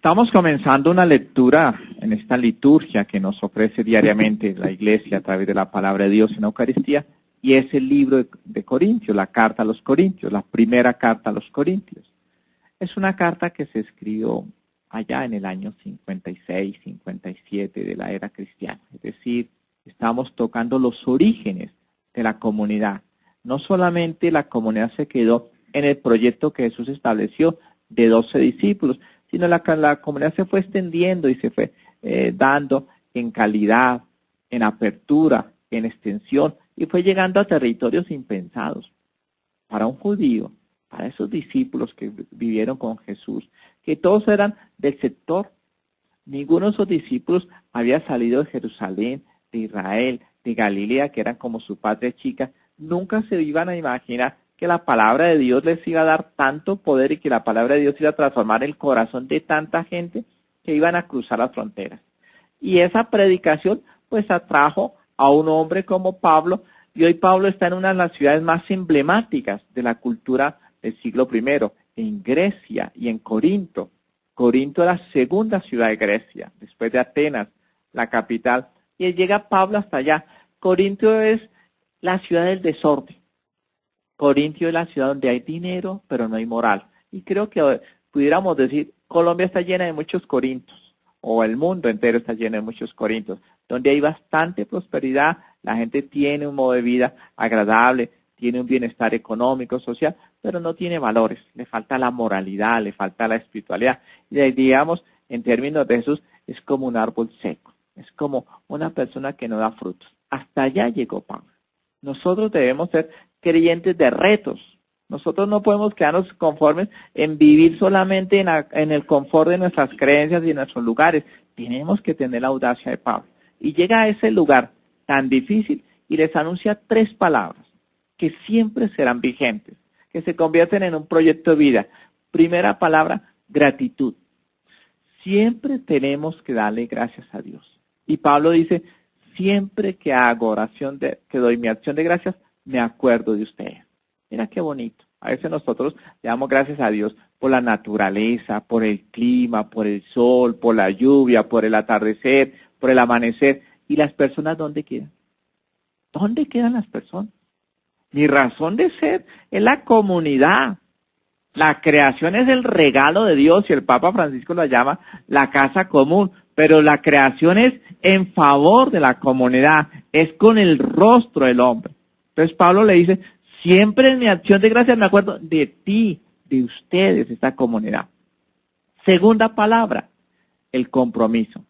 Estamos comenzando una lectura en esta liturgia que nos ofrece diariamente la Iglesia a través de la palabra de Dios en la Eucaristía, y es el libro de, Corintios, la carta a los Corintios, la primera carta a los Corintios. Es una carta que se escribió allá en el año 56, 57 de la era cristiana. Es decir, estamos tocando los orígenes de la comunidad. No solamente la comunidad se quedó en el proyecto que Jesús estableció de 12 discípulos, sino la, la comunidad se fue extendiendo y se fue eh, dando en calidad, en apertura, en extensión, y fue llegando a territorios impensados. Para un judío, para esos discípulos que vivieron con Jesús, que todos eran del sector, ninguno de esos discípulos había salido de Jerusalén, de Israel, de Galilea, que eran como su patria chica, nunca se iban a imaginar que la palabra de Dios les iba a dar tanto poder y que la palabra de Dios iba a transformar el corazón de tanta gente que iban a cruzar las fronteras. Y esa predicación pues atrajo a un hombre como Pablo, y hoy Pablo está en una de las ciudades más emblemáticas de la cultura del siglo I, en Grecia y en Corinto. Corinto es la segunda ciudad de Grecia, después de Atenas, la capital, y llega Pablo hasta allá. Corinto es la ciudad del desorden. Corintio es la ciudad donde hay dinero, pero no hay moral. Y creo que pudiéramos decir, Colombia está llena de muchos corintos, o el mundo entero está lleno de muchos corintos, donde hay bastante prosperidad, la gente tiene un modo de vida agradable, tiene un bienestar económico, social, pero no tiene valores, le falta la moralidad, le falta la espiritualidad. Y digamos, en términos de Jesús, es como un árbol seco, es como una persona que no da frutos. Hasta allá llegó Pablo. Nosotros debemos ser creyentes de retos. Nosotros no podemos quedarnos conformes en vivir solamente en, el confort de nuestras creencias y en nuestros lugares. Tenemos que tener la audacia de Pablo. Y llega a ese lugar tan difícil y les anuncia tres palabras que siempre serán vigentes, que se convierten en un proyecto de vida. Primera palabra, gratitud. Siempre tenemos que darle gracias a Dios. Y Pablo dice, siempre que hago oración, de, que doy mi acción de gracias, me acuerdo de usted. Mira qué bonito. A veces nosotros le damos gracias a Dios por la naturaleza, por el clima, por el sol, por la lluvia, por el atardecer, por el amanecer. ¿Y las personas dónde quedan? ¿Dónde quedan las personas? Mi razón de ser es la comunidad. La creación es el regalo de Dios y el Papa Francisco lo llama la casa común pero la creación es en favor de la comunidad, es con el rostro del hombre. Entonces Pablo le dice, siempre en mi acción de gracias me acuerdo de ti, de ustedes, esta comunidad. Segunda palabra, el compromiso.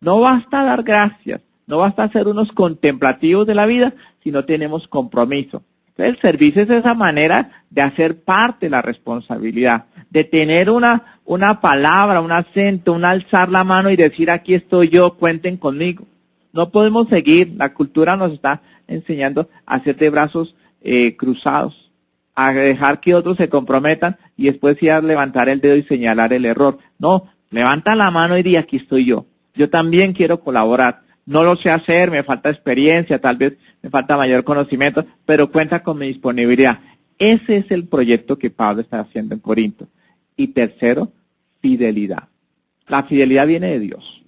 No basta dar gracias, no basta ser unos contemplativos de la vida, si no tenemos compromiso. Entonces el servicio es esa manera de hacer parte de la responsabilidad de tener una, una palabra, un acento, un alzar la mano y decir aquí estoy yo, cuenten conmigo. No podemos seguir, la cultura nos está enseñando a hacer de brazos eh, cruzados, a dejar que otros se comprometan y después ir a levantar el dedo y señalar el error. No, levanta la mano y di aquí estoy yo. Yo también quiero colaborar. No lo sé hacer, me falta experiencia, tal vez me falta mayor conocimiento, pero cuenta con mi disponibilidad. Ese es el proyecto que Pablo está haciendo en Corinto. Y tercero, fidelidad. La fidelidad viene de Dios.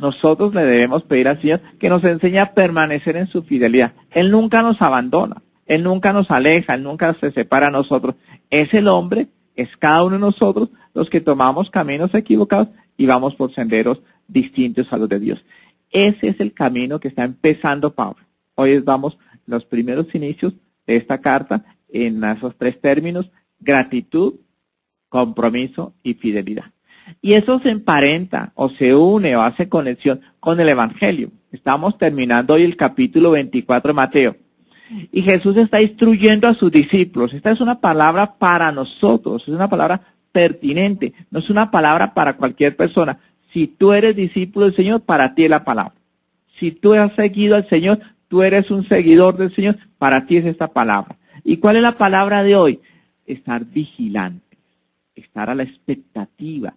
Nosotros le debemos pedir al Señor que nos enseñe a permanecer en su fidelidad. Él nunca nos abandona, Él nunca nos aleja, Él nunca se separa a nosotros. Es el hombre, es cada uno de nosotros los que tomamos caminos equivocados y vamos por senderos distintos a los de Dios. Ese es el camino que está empezando Pablo. Hoy vamos los primeros inicios de esta carta en esos tres términos, gratitud, compromiso y fidelidad. Y eso se emparenta o se une o hace conexión con el Evangelio. Estamos terminando hoy el capítulo 24 de Mateo. Y Jesús está instruyendo a sus discípulos. Esta es una palabra para nosotros, es una palabra pertinente, no es una palabra para cualquier persona. Si tú eres discípulo del Señor, para ti es la palabra. Si tú has seguido al Señor, tú eres un seguidor del Señor, para ti es esta palabra. ¿Y cuál es la palabra de hoy? Estar vigilante estar a la expectativa,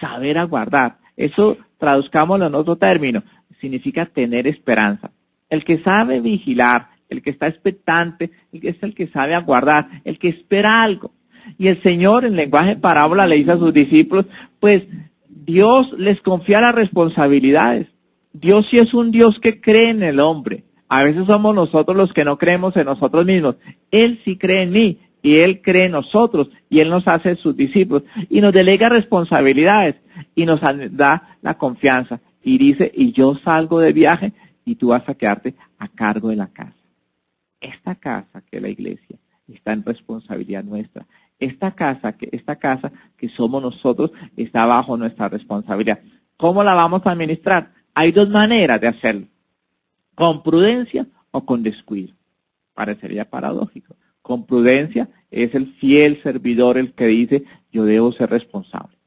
saber aguardar. Eso traduzcámoslo en otro término, significa tener esperanza. El que sabe vigilar, el que está expectante, es el que sabe aguardar, el que espera algo. Y el Señor en lenguaje parábola le dice a sus discípulos, pues Dios les confía las responsabilidades. Dios sí es un Dios que cree en el hombre. A veces somos nosotros los que no creemos en nosotros mismos. Él sí cree en mí y Él cree en nosotros y Él nos hace sus discípulos y nos delega responsabilidades y nos da la confianza y dice, y yo salgo de viaje y tú vas a quedarte a cargo de la casa. Esta casa que es la iglesia está en responsabilidad nuestra. Esta casa que, esta casa que somos nosotros está bajo nuestra responsabilidad. ¿Cómo la vamos a administrar? Hay dos maneras de hacerlo. Con prudencia o con descuido. Parecería paradójico. Con prudencia es el fiel servidor el que dice, yo debo ser responsable.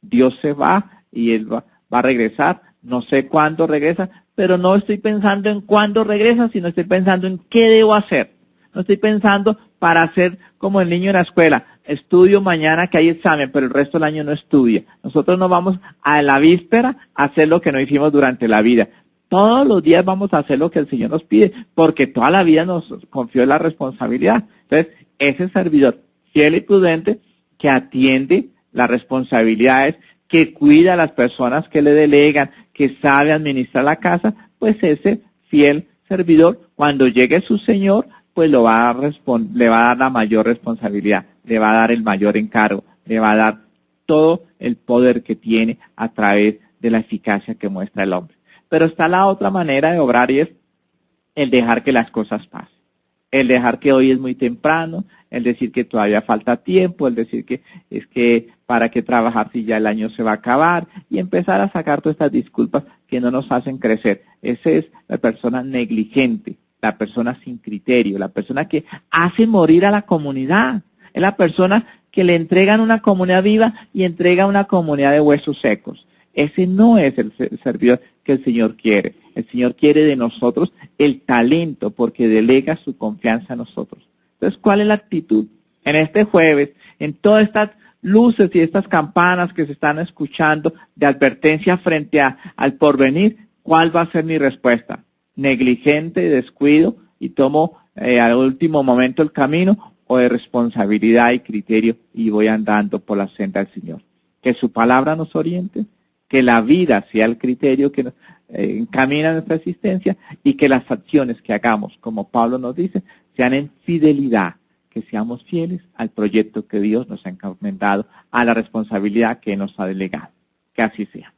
Dios se va y él va, va a regresar. No sé cuándo regresa, pero no estoy pensando en cuándo regresa, sino estoy pensando en qué debo hacer. No estoy pensando para hacer como el niño en la escuela. Estudio mañana que hay examen, pero el resto del año no estudia. Nosotros no vamos a la víspera a hacer lo que no hicimos durante la vida. Todos los días vamos a hacer lo que el Señor nos pide, porque toda la vida nos confió la responsabilidad. Entonces, ese servidor fiel y prudente que atiende las responsabilidades, que cuida a las personas que le delegan, que sabe administrar la casa, pues ese fiel servidor, cuando llegue su Señor, pues lo va a le va a dar la mayor responsabilidad, le va a dar el mayor encargo, le va a dar todo el poder que tiene a través de la eficacia que muestra el hombre. Pero está la otra manera de obrar y es el dejar que las cosas pasen. El dejar que hoy es muy temprano, el decir que todavía falta tiempo, el decir que es que para qué trabajar si ya el año se va a acabar y empezar a sacar todas estas disculpas que no nos hacen crecer. Esa es la persona negligente, la persona sin criterio, la persona que hace morir a la comunidad. Es la persona que le entregan una comunidad viva y entrega una comunidad de huesos secos. Ese no es el servidor que el Señor quiere. El Señor quiere de nosotros el talento porque delega su confianza a nosotros. Entonces, ¿cuál es la actitud? En este jueves, en todas estas luces y estas campanas que se están escuchando de advertencia frente a, al porvenir, ¿cuál va a ser mi respuesta? negligente, descuido y tomo eh, al último momento el camino o de responsabilidad y criterio y voy andando por la senda del Señor. Que su palabra nos oriente, que la vida sea el criterio que eh, encamina nuestra existencia y que las acciones que hagamos, como Pablo nos dice, sean en fidelidad, que seamos fieles al proyecto que Dios nos ha encomendado, a la responsabilidad que nos ha delegado. Que así sea.